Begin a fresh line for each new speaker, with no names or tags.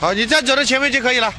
好你再走到前面就可以了。